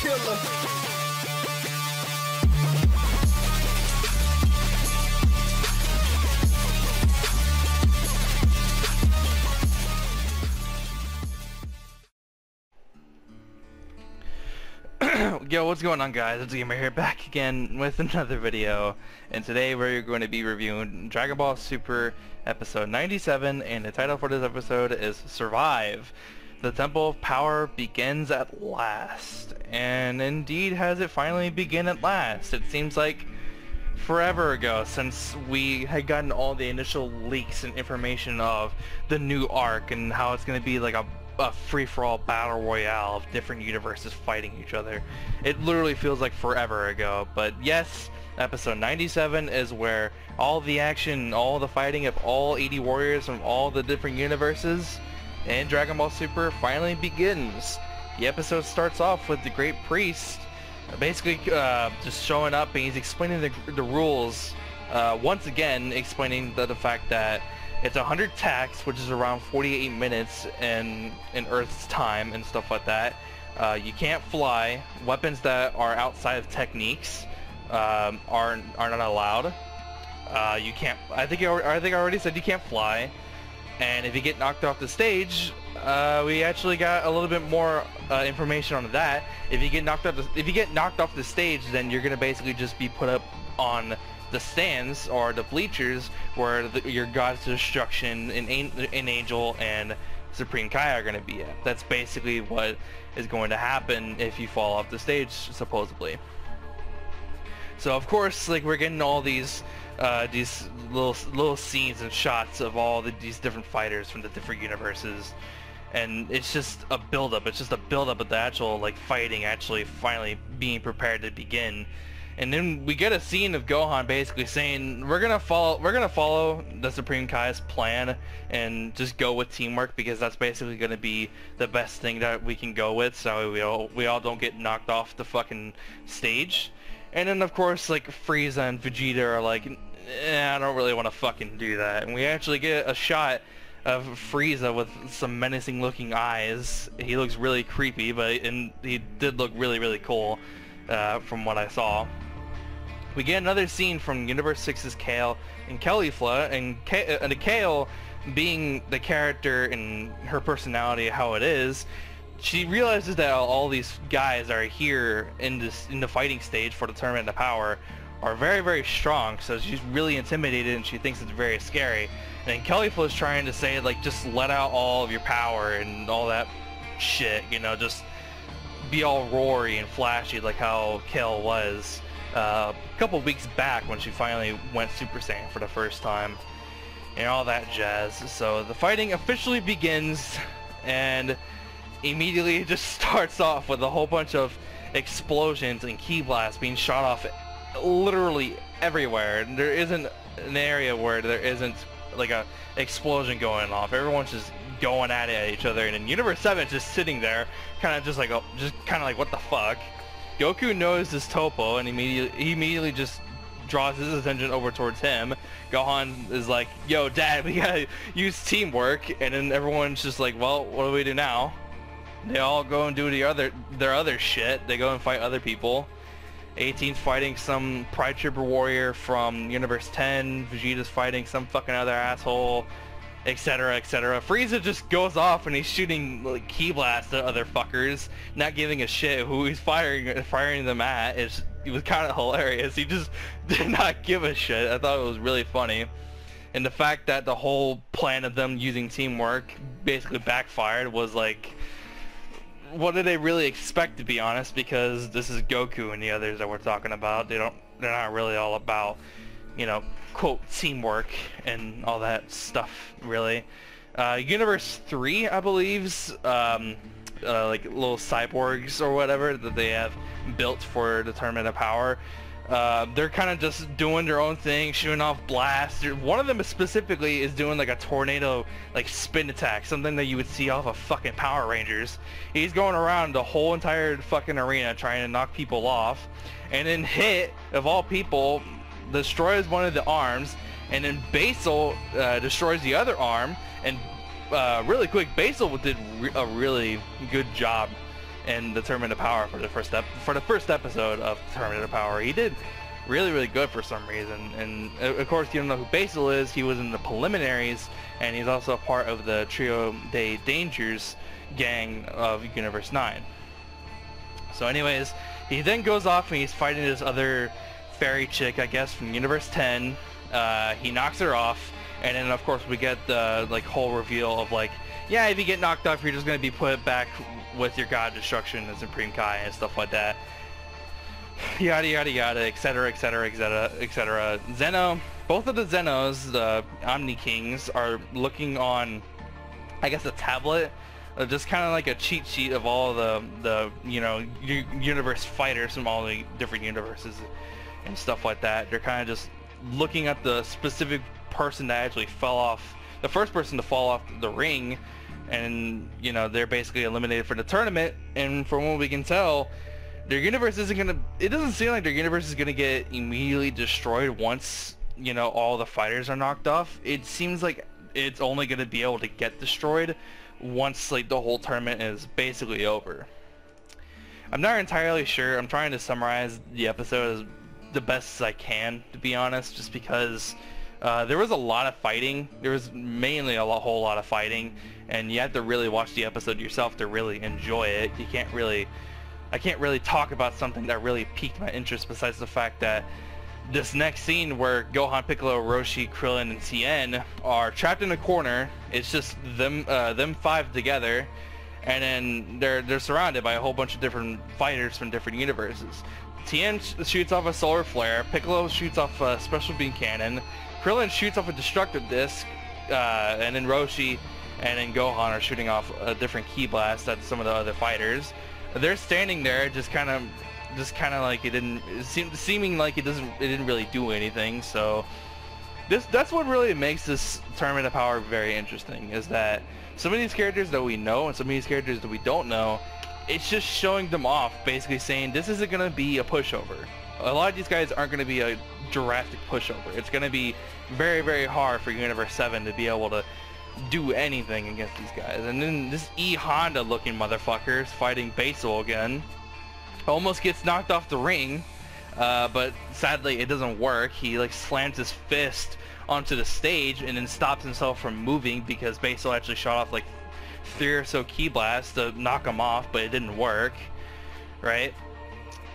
killer. Yo, what's going on guys? It's Gamer here back again with another video and today we're going to be reviewing Dragon Ball Super episode 97 and the title for this episode is Survive. The Temple of Power begins at last and indeed has it finally begin at last. It seems like forever ago since we had gotten all the initial leaks and information of the new arc and how it's going to be like a a free-for-all battle royale of different universes fighting each other. It literally feels like forever ago, but yes, episode 97 is where all the action, all the fighting of all 80 warriors from all the different universes in Dragon Ball Super finally begins. The episode starts off with the Great Priest basically uh, just showing up and he's explaining the, the rules uh, once again explaining the, the fact that it's 100 tax, which is around 48 minutes in, in Earth's time and stuff like that. Uh, you can't fly. Weapons that are outside of techniques um, are, are not allowed. Uh, you can't, I think, I think I already said you can't fly. And if you get knocked off the stage, uh, we actually got a little bit more uh, information on that. If you get knocked off, the, if you get knocked off the stage, then you're gonna basically just be put up on the stands or the bleachers where the, your God's Destruction and an Angel and Supreme Kai are to be at. That's basically what is going to happen if you fall off the stage, supposedly. So of course, like we're getting all these uh, these little little scenes and shots of all the, these different fighters from the different universes, and it's just a build-up. It's just a build-up of the actual like fighting actually finally being prepared to begin and then we get a scene of Gohan basically saying we're gonna follow we're gonna follow the Supreme Kai's plan and just go with teamwork because that's basically gonna be the best thing that we can go with so we all we all don't get knocked off the fucking stage. And then of course like Frieza and Vegeta are like eh, I don't really want to fucking do that. And we actually get a shot of Frieza with some menacing looking eyes. He looks really creepy but and he did look really really cool uh, from what I saw. We get another scene from Universe 6's Kale and Caulifla, and, uh, and Kale being the character and her personality how it is, she realizes that all these guys are here in this in the fighting stage for the tournament of power are very very strong so she's really intimidated and she thinks it's very scary and Caulifla is trying to say like just let out all of your power and all that shit you know just be all roary and flashy like how Kale was uh, a couple weeks back when she finally went Super Saiyan for the first time and all that jazz. So the fighting officially begins and immediately it just starts off with a whole bunch of explosions and ki blasts being shot off literally everywhere. There isn't an area where there isn't like a explosion going off. Everyone's just going at it at each other and then Universe 7 is just sitting there kind of just like, oh, just kind of like what the fuck. Goku knows this Toppo and immediately he immediately just draws his attention over towards him. Gohan is like, yo dad, we gotta use teamwork and then everyone's just like, well, what do we do now? They all go and do the other their other shit. They go and fight other people. 18's fighting some Pride Trooper warrior from Universe 10. Vegeta's fighting some fucking other asshole etc etc Frieza just goes off and he's shooting like ki blasts at other fuckers not giving a shit who he's firing firing them at. Is it was kind of hilarious. He just did not give a shit. I thought it was really funny. And the fact that the whole plan of them using teamwork basically backfired was like what do they really expect to be honest because this is Goku and the others that we're talking about they don't they're not really all about you know, quote, teamwork and all that stuff, really. Uh, Universe 3, I believe, um, uh, like little cyborgs or whatever that they have built for the Tournament of Power. Uh, they're kind of just doing their own thing, shooting off blasts. One of them specifically is doing like a tornado, like spin attack, something that you would see off of fucking Power Rangers. He's going around the whole entire fucking arena trying to knock people off, and then Hit, of all people, destroys one of the arms, and then Basil uh, destroys the other arm, and uh, really quick, Basil did re a really good job in the of Power for the first ep- for the first episode of of Power. He did really really good for some reason. And uh, of course you don't know who Basil is. He was in the preliminaries, and he's also a part of the Trio de Dangers gang of Universe 9. So anyways, he then goes off and he's fighting this other fairy chick, I guess, from Universe 10. Uh, he knocks her off, and then of course we get the like whole reveal of like, yeah, if you get knocked off, you're just gonna be put back with your god destruction and Supreme Kai and stuff like that. Yada yada yada, etc. etc. etc. etc. Zeno, both of the Zenos, the Omni Kings, are looking on, I guess, a tablet uh, just kind of like a cheat sheet of all the the you know universe fighters from all the different universes and stuff like that. They're kind of just looking at the specific person that actually fell off, the first person to fall off the ring, and you know they're basically eliminated for the tournament. And from what we can tell, their universe isn't gonna. It doesn't seem like their universe is gonna get immediately destroyed once you know all the fighters are knocked off. It seems like it's only gonna be able to get destroyed once like the whole tournament is basically over. I'm not entirely sure. I'm trying to summarize the episode as the best as I can, to be honest, just because uh, there was a lot of fighting. There was mainly a lot, whole lot of fighting, and you have to really watch the episode yourself to really enjoy it. You can't really, I can't really talk about something that really piqued my interest besides the fact that this next scene where Gohan, Piccolo, Roshi, Krillin, and Tien are trapped in a corner. It's just them, uh, them five together, and then they're they're surrounded by a whole bunch of different fighters from different universes. Tien sh shoots off a solar flare. Piccolo shoots off a special beam cannon. Krillin shoots off a destructive disc, uh, and then Roshi and then Gohan are shooting off a different ki blast at some of the other fighters. They're standing there, just kind of just kind of like it didn't it seemed seeming like it doesn't it didn't really do anything so this that's what really makes this tournament of power very interesting is that some of these characters that we know and some of these characters that we don't know it's just showing them off basically saying this isn't going to be a pushover a lot of these guys aren't going to be a drastic pushover it's going to be very very hard for universe 7 to be able to do anything against these guys and then this e honda looking motherfuckers fighting Basil again almost gets knocked off the ring, uh, but sadly it doesn't work. He like slams his fist onto the stage and then stops himself from moving because Basil actually shot off like three or so ki blasts to knock him off, but it didn't work, right?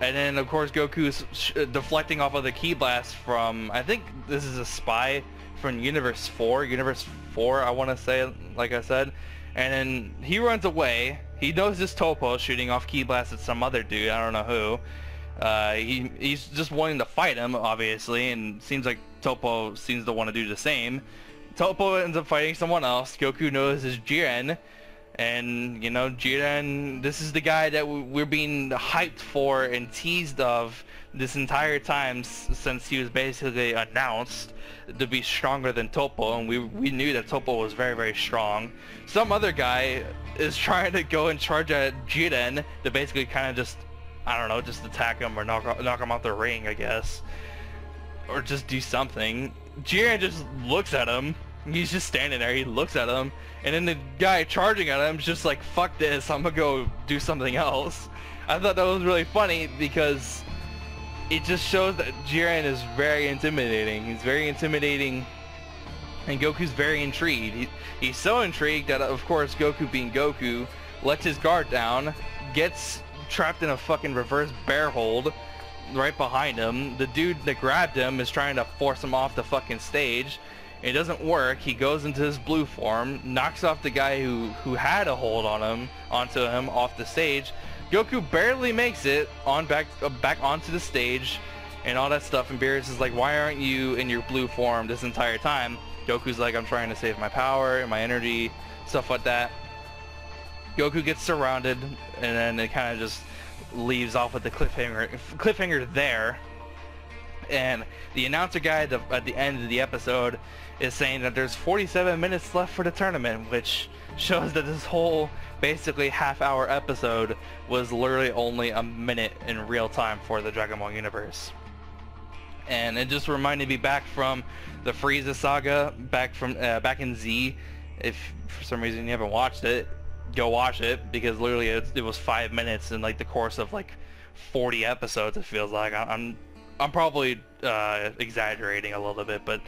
And then of course Goku's deflecting off of the ki blast from, I think this is a spy from Universe 4, Universe 4 I want to say, like I said, and then he runs away he knows this Toppo shooting off ki blast at some other dude, I don't know who. Uh, he, he's just wanting to fight him, obviously, and seems like Toppo seems to want to do the same. Toppo ends up fighting someone else. Goku knows is Jiren. And, you know, Jiren, this is the guy that we're being hyped for and teased of this entire time since he was basically announced to be stronger than Toppo and we, we knew that Toppo was very, very strong. Some other guy is trying to go and charge at Jiren to basically kind of just, I don't know, just attack him or knock, knock him out the ring, I guess. Or just do something. Jiren just looks at him. He's just standing there. He looks at him. And then the guy charging at him is just like, fuck this. I'm to go do something else. I thought that was really funny because it just shows that Jiren is very intimidating. He's very intimidating and Goku's very intrigued. He, he's so intrigued that, of course, Goku being Goku, lets his guard down, gets trapped in a fucking reverse bear hold right behind him. The dude that grabbed him is trying to force him off the fucking stage. It doesn't work. He goes into his blue form, knocks off the guy who, who had a hold on him, onto him off the stage. Goku barely makes it on back uh, back onto the stage and all that stuff. And Beerus is like, why aren't you in your blue form this entire time? Goku's like, I'm trying to save my power and my energy, stuff like that. Goku gets surrounded, and then it kind of just leaves off with the cliffhanger, cliffhanger there. And the announcer guy at the, at the end of the episode is saying that there's 47 minutes left for the tournament, which shows that this whole basically half hour episode was literally only a minute in real time for the Dragon Ball universe and it just reminded me back from the Frieza saga, back from uh, back in Z. If for some reason you haven't watched it, go watch it because literally it, it was five minutes in like the course of like 40 episodes. It feels like I'm I'm probably uh, exaggerating a little bit, but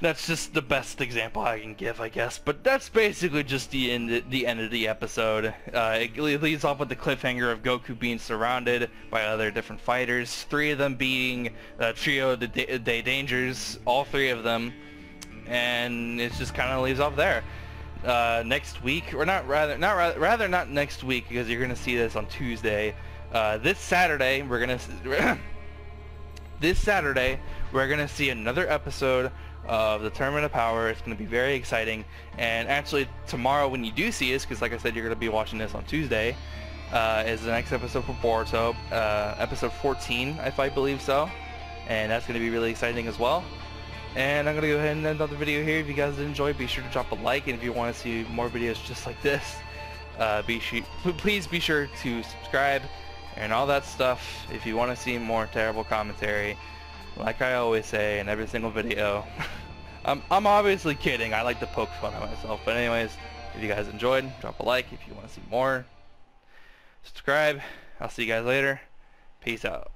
that's just the best example I can give, I guess. But that's basically just the end, the end of the episode. Uh, it leads off with the cliffhanger of Goku being surrounded by other different fighters. Three of them being uh, Trio de Dangers, all three of them, and it just kind of leaves off there. Uh, next week, or not rather, not rather, rather not next week because you're gonna see this on Tuesday. Uh, this Saturday, we're gonna. this Saturday, we're gonna see another episode of the Tournament of Power. It's going to be very exciting. And actually, tomorrow when you do see us, because like I said, you're going to be watching this on Tuesday, uh, is the next episode for Boruto, uh, episode 14, if I believe so. And that's going to be really exciting as well. And I'm going to go ahead and end the video here. If you guys did enjoy, be sure to drop a like. And if you want to see more videos just like this, uh, be please be sure to subscribe and all that stuff if you want to see more terrible commentary like I always say in every single video. I'm, I'm obviously kidding. I like to poke fun at myself. But anyways, if you guys enjoyed, drop a like. If you want to see more, subscribe. I'll see you guys later. Peace out.